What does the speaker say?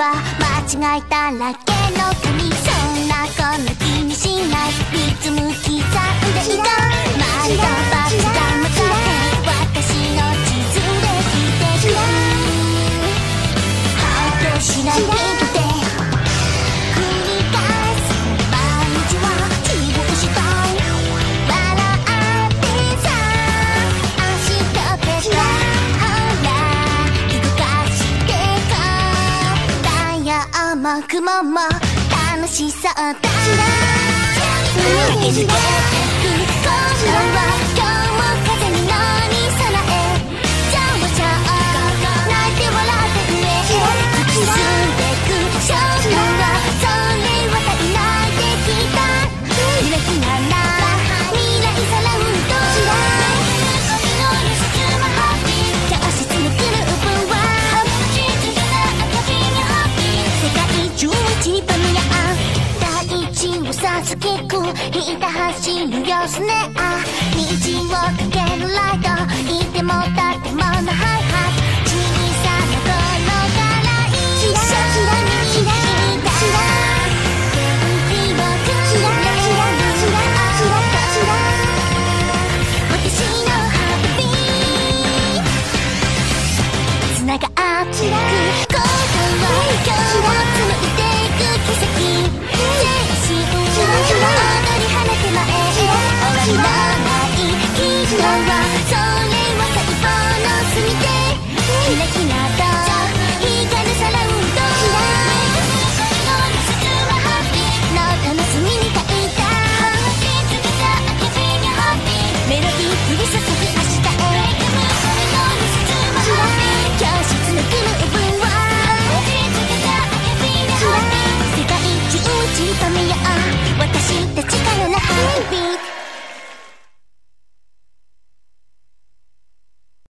は間違えたらけの神そんなこんな気にしない。リズム刻むまく楽しんだんいじめてくこはスキックた走るよスネア虹をかけるライトいてもた啊。